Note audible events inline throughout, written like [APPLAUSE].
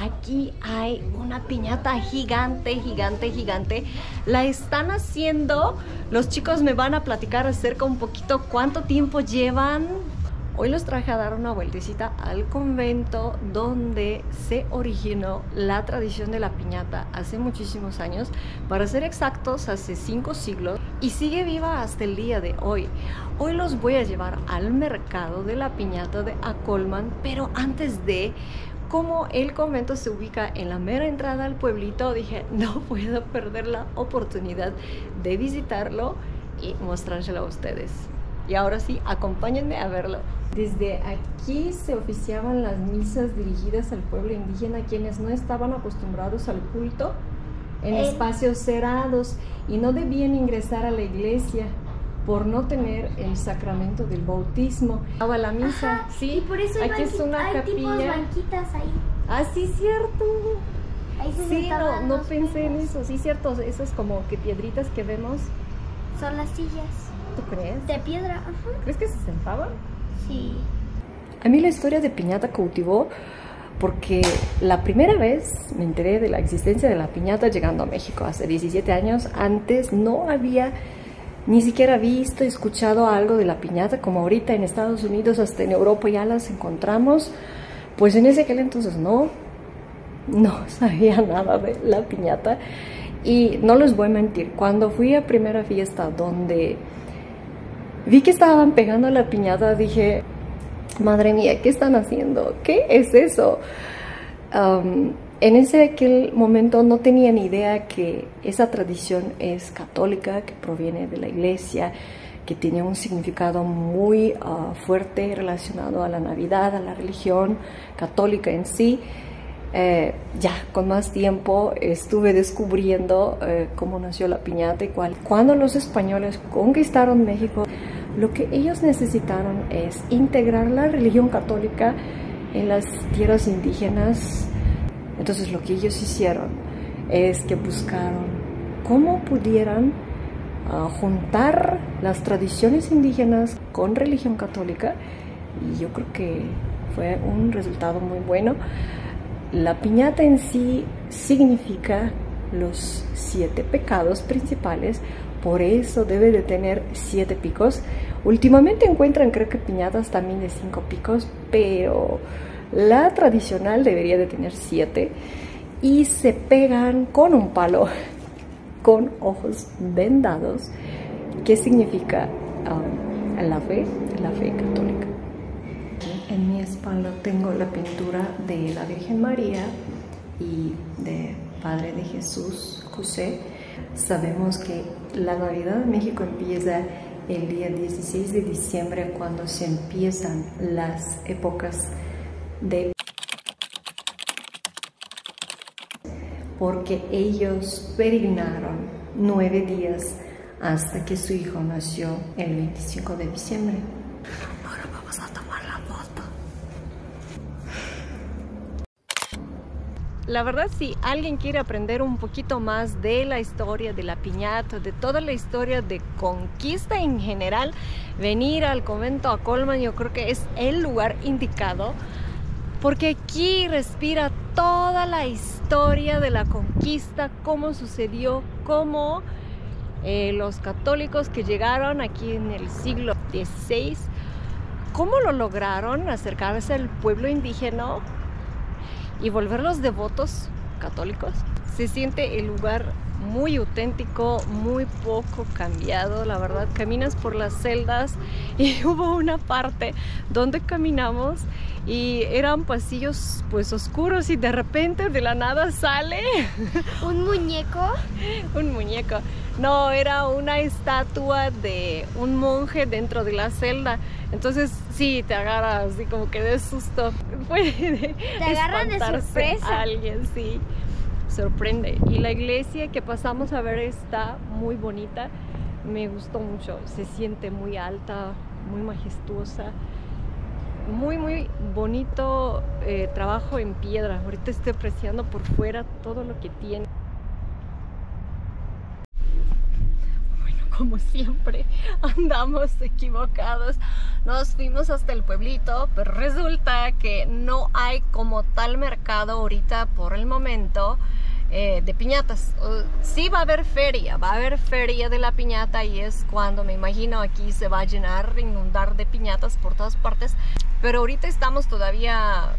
aquí hay una piñata gigante, gigante, gigante. La están haciendo. Los chicos me van a platicar acerca un poquito cuánto tiempo llevan. Hoy los traje a dar una vueltecita al convento donde se originó la tradición de la piñata hace muchísimos años, para ser exactos, hace cinco siglos, y sigue viva hasta el día de hoy. Hoy los voy a llevar al mercado de la piñata de Acolman, pero antes de como el convento se ubica en la mera entrada al pueblito, dije, [LAUGHS] no puedo perder la oportunidad de visitarlo y mostrárselo a ustedes. Y ahora sí, acompáñenme a verlo. Desde aquí se oficiaban las misas dirigidas al pueblo indígena, quienes no estaban acostumbrados al culto en espacios cerrados y no debían ingresar a la iglesia por no tener el sacramento del bautismo. Estaba la misa, Ajá, sí. Y por eso hay, aquí es una hay tipos capilla. banquitas ahí. Ah, sí, cierto. Ahí se Sí, no, no pensé en eso. Sí, cierto. Esas como que piedritas que vemos. Son las sillas ¿Tú crees? de piedra. Ajá. ¿Crees que se sentaban? Sí. A mí la historia de piñata cautivó porque la primera vez me enteré de la existencia de la piñata llegando a México hace 17 años. Antes no había ni siquiera visto, escuchado algo de la piñata como ahorita en Estados Unidos, hasta en Europa ya las encontramos. Pues en ese aquel entonces no, no [LAUGHS] sabía nada de la piñata. Y no les voy a mentir, cuando fui a primera fiesta donde vi que estaban pegando la piñata, dije, madre mía, ¿qué están haciendo? ¿Qué es eso? En ese aquel momento no tenía ni idea que esa tradición es católica, que proviene de la iglesia, que tiene un significado muy uh, fuerte relacionado a la Navidad, a la religión católica en sí. Eh, ya con más tiempo estuve descubriendo eh, cómo nació la piñata y cuál. Cuando los españoles conquistaron México, lo que ellos necesitaron es integrar la religión católica en las tierras indígenas. Entonces lo que ellos hicieron es que buscaron cómo pudieran uh, juntar las tradiciones indígenas con religión católica y yo creo que fue un resultado muy bueno. La piñata en sí significa los siete pecados principales, por eso debe de tener siete picos. Últimamente encuentran creo que piñatas también de cinco picos, pero la tradicional debería de tener siete y se pegan con un palo [LAUGHS] con ojos vendados, que significa um, la fe, la fe católica. En mi espalda tengo la pintura de la Virgen María y de Padre de Jesús, José. Sabemos que la Navidad en México empieza el día 16 de diciembre cuando se empiezan las épocas de porque ellos peregrinaron nueve días hasta que su hijo nació el 25 de diciembre. Ahora vamos a tomar la foto. La verdad, si alguien quiere aprender un poquito más de la historia de la piñata, de toda la historia de conquista en general, venir al convento a Colman yo creo que es el lugar indicado porque aquí respira toda la historia de la conquista, cómo sucedió, cómo eh, los católicos que llegaron aquí en el siglo XVI, cómo lo lograron acercarse al pueblo indígena y volverlos devotos católicos. Se siente el lugar muy auténtico, muy poco cambiado, la verdad. Caminas por las celdas y [LAUGHS] hubo una parte donde caminamos y eran pasillos pues oscuros y de repente de la nada sale [LAUGHS] Un muñeco. [LAUGHS] un muñeco. No, era una estatua de un monje dentro de la celda. Entonces sí, te agarras así como que de susto. [LAUGHS] Puede Te agarran de sorpresa. a alguien, sí. Sorprende. Y la iglesia que pasamos a ver está muy bonita. Me gustó mucho. Se siente muy alta, muy majestuosa. Muy, muy bonito eh, trabajo en piedra. Ahorita estoy apreciando por fuera todo lo que tiene. Bueno, como siempre, [LAUGHS] andamos equivocados. Nos fuimos hasta el pueblito, pero resulta que no hay como tal mercado ahorita por el momento. Eh, de piñatas. O- Sí va a haber feria, va a haber feria de la piñata y es cuando me imagino aquí se va a llenar, inundar de piñatas por todas partes. Pero ahorita estamos todavía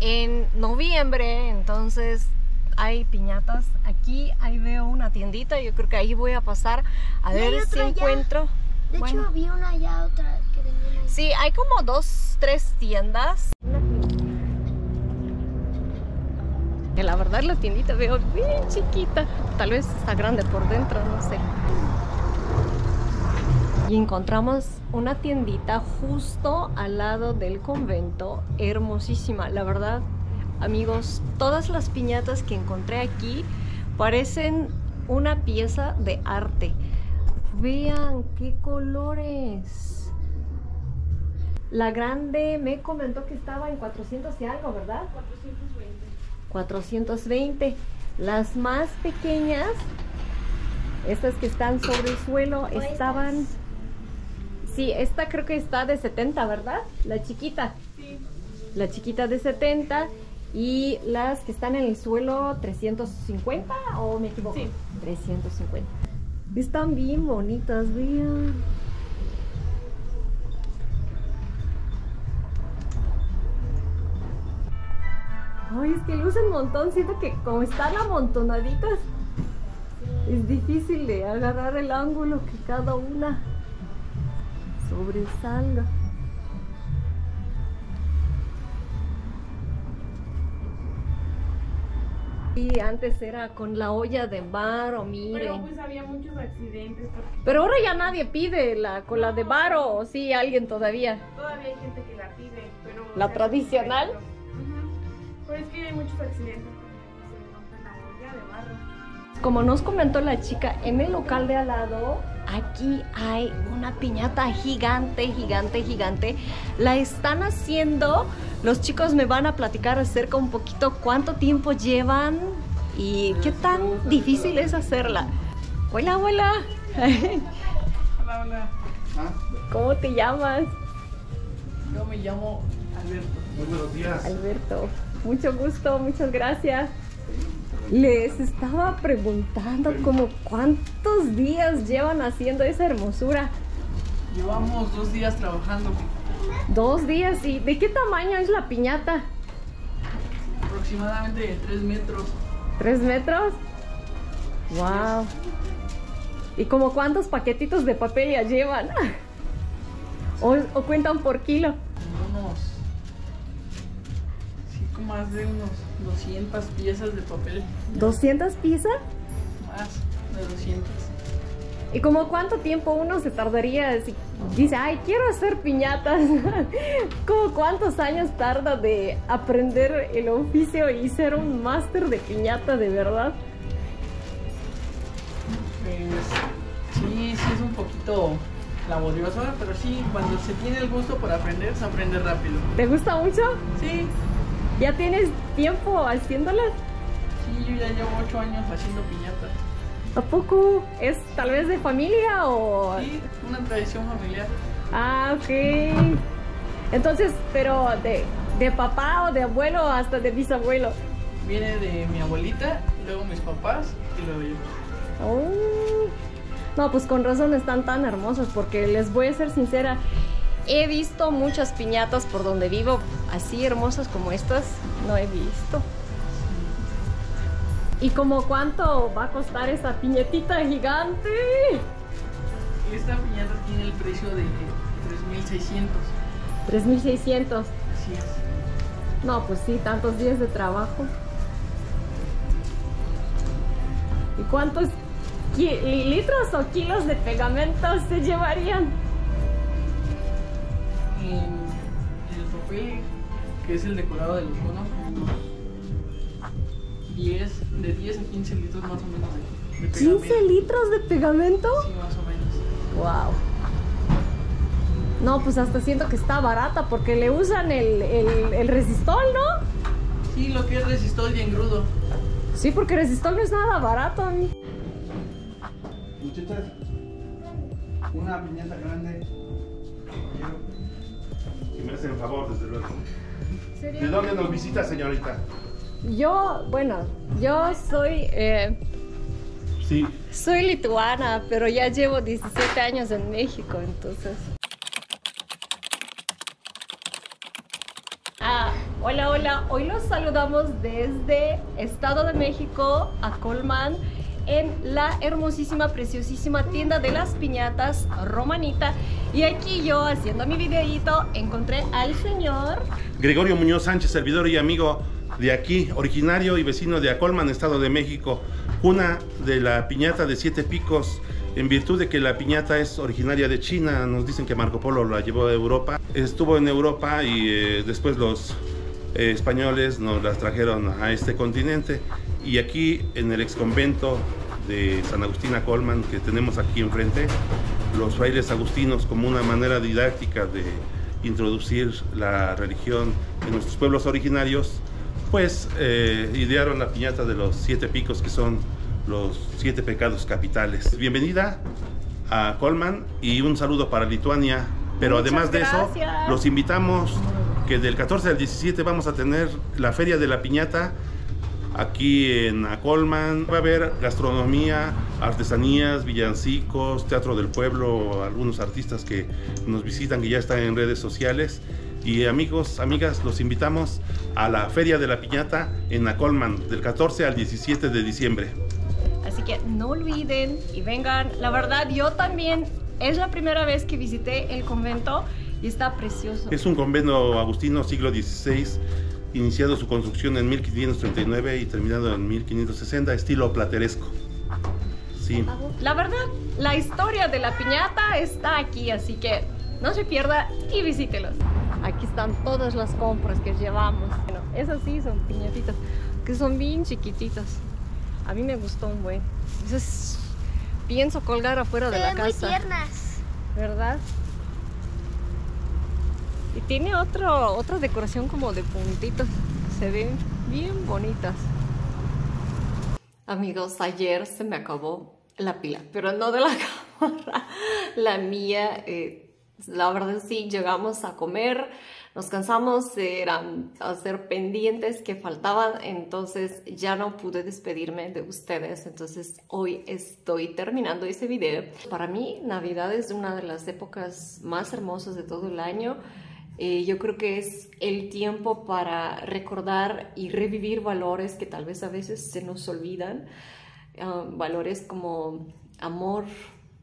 en noviembre, entonces hay piñatas. Aquí ahí veo una tiendita, yo creo que ahí voy a pasar a Y ver si allá. encuentro. De Bueno. hecho, vi una allá, otra que vendían. Sí, hay como dos, tres tiendas. La verdad la tiendita veo bien chiquita. Tal vez está grande por dentro, no sé. Y encontramos una tiendita justo al lado del convento, hermosísima. La verdad, amigos, todas las piñatas que encontré aquí parecen una pieza de arte. Vean qué colores. La grande me comentó que estaba en 400 y algo, ¿verdad? 420. 420. Las más pequeñas, estas que están sobre el suelo, estaban... Sí, esta creo que está de 70, ¿verdad? La chiquita. La chiquita de 70 y las que están en el suelo 350 o me equivoco? Sí. 350. Están bien bonitas, vean. Ay, es que lucen un montón. Siento que como están amontonaditas, es difícil de agarrar el ángulo que cada una sobresalga. Y antes era con la olla de barro, miren. Pero pues había muchos accidentes porque Pero ahora ya nadie pide la cola de barro, o sí, alguien todavía. todavía hay gente que la pide, pero... ¿La tradicional? Pero es que hay muchos accidentes porque se rompe la olla de barro. Como nos comentó la chica, en el local de al lado, aquí hay una piñata gigante, gigante, gigante. La están haciendo. Los chicos me van a platicar acerca un poquito cuánto tiempo llevan y qué tan difícil es hacerla. Hola, hola. Hola, hola. ¿Cómo te llamas? Yo me llamo Alberto. Muy buenos días. Alberto, mucho gusto, muchas gracias. Les estaba preguntando como cuántos días llevan haciendo esa hermosura. Llevamos dos días trabajando, Dos días y ¿de qué tamaño es la piñata? aproximadamente de 3 metros. ¿Tres metros? Wow. ¿Y como cuántos paquetitos de papel ya llevan? [LAUGHS] ¿O, o cuentan por kilo? Más de unos 200 piezas de papel. ¿200 piezas? Más de 200. ¿Y como cuánto tiempo uno se tardaría si dice, ay, quiero hacer piñatas? [LAUGHS] ¿Como cuántos años tarda de aprender el oficio y ser un máster de piñata de verdad? Pues sí, sí es un poquito laborioso, pero sí, cuando se tiene el gusto por aprender, se aprende rápido. ¿Te gusta mucho? Sí, ¿Ya tienes tiempo haciéndolas? sí, yo ya llevo 8 años haciendo piñatas. ¿A poco? ¿Es tal vez de familia o...? Sí, una tradición familiar. Ah, ok. Entonces, pero de, de papá o de abuelo hasta de bisabuelo. Viene de mi abuelita, luego mis papás y luego yo. Oh. No, pues con razón están tan hermosas porque les voy a ser sincera, he visto muchas piñatas por donde vivo, así hermosas como estas, no he visto. ¿Y como cuánto va a costar esa piñetita gigante? Esta piñata tiene el precio de 3600. 3600. Así es. No, pues sí, tantos días de trabajo. ¿Y cuántos litros o kilos de pegamento se llevarían? En el papel, que es el decorado de los monos, unos 10, de 10 a 15 litros más o menos de, de pegamento. ¿15 litros de pegamento? Sí, más o menos. Wow. No, pues hasta siento que está barata porque le usan el, el, el resistol, ¿no? Sí, lo que es resistol y engrudo. Sí, porque resistol no es nada barato. a mí. Muchachas, Una piñata grande. Me hacen favor, desde luego. ¿De dónde nos visita, señorita? Yo, bueno, yo soy, eh, Sí. soy lituana, pero ya llevo 17 años en México, entonces. Ah, hola, hola. Hoy los saludamos desde Estado de México a Colman en la hermosísima, preciosísima tienda de las piñatas Romanita. Y aquí yo haciendo mi videíto encontré al señor Gregorio Muñoz Sánchez, servidor y amigo de aquí, originario y vecino de Acolman, Estado de México, una de la piñata de siete picos, en virtud de que la piñata es originaria de China, nos dicen que Marco Polo la llevó a Europa, estuvo en Europa y eh, después los eh, españoles nos las trajeron a este continente y aquí en el ex convento de San Agustín Acolman que tenemos aquí enfrente, los frailes agustinos como una manera didáctica de introducir la religión en nuestros pueblos originarios, pues eh, idearon la piñata de los siete picos que son los siete pecados capitales. Bienvenida a Colman y un saludo para Lituania. Pero Muchas además de eso, los invitamos que del 14 al 17 vamos a tener la Feria de la Piñata aquí en Acolman. Va a haber gastronomía, artesanías, villancicos, teatro del pueblo, algunos artistas que nos visitan que ya están en redes sociales. Y amigos, amigas, los invitamos a la Feria de la Piñata en Acolman del 14 al 17 de diciembre. Así que no olviden y vengan. La verdad, yo también es la primera vez que visité el convento y está precioso. Es un convento agustino siglo XVI, iniciado su construcción en 1539 y terminado en 1560, estilo plateresco. Sí. La verdad, la historia de la piñata está aquí, así que no se pierda y visítelos. Aquí están todas las compras que llevamos. Bueno, esas sí son piñatitas, que son bien chiquititas. A mí me gustó un buen. Esas pienso colgar afuera de la ven muy casa. tiernas. ¿verdad? Y tiene otro, otra decoración como de puntitos. Se ven bien bonitas. Amigos, ayer se me acabó la pila, pero no de la [LAUGHS] cámara, la mía. eh, la verdad sí, llegamos a comer, nos cansamos, eran hacer pendientes que faltaban, entonces ya no pude despedirme de ustedes, entonces hoy estoy terminando ese video. Para mí Navidad es una de las épocas más hermosas de todo el año. Eh, yo creo que es el tiempo para recordar y revivir valores que tal vez a veces se nos olvidan. Ah, valores como amor,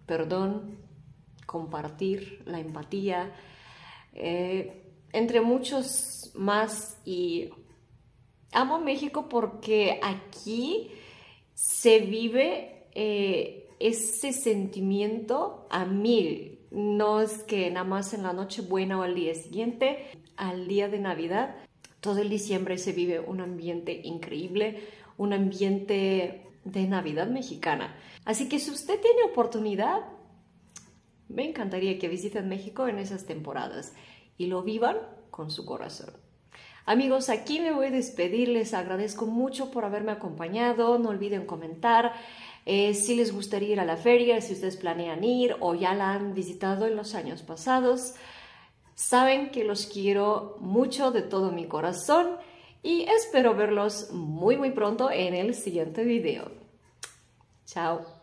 perdón, compartir, la empatía, eh, entre muchos más. Y amo México porque aquí se vive eh, ese sentimiento a mil. No es que nada más en la noche buena o al día siguiente, al día de Navidad, todo el diciembre se vive un ambiente increíble, un ambiente de Navidad mexicana. Así que si usted tiene oportunidad, me encantaría que visiten México en esas temporadas y lo vivan con su corazón. Amigos, aquí me voy a despedir. Les agradezco mucho por haberme acompañado. No olviden comentar eh, si les gustaría ir a la feria, si ustedes planean ir o ya la han visitado en los años pasados. Saben que los quiero mucho de todo mi corazón y espero verlos muy muy pronto en el siguiente video. Chao.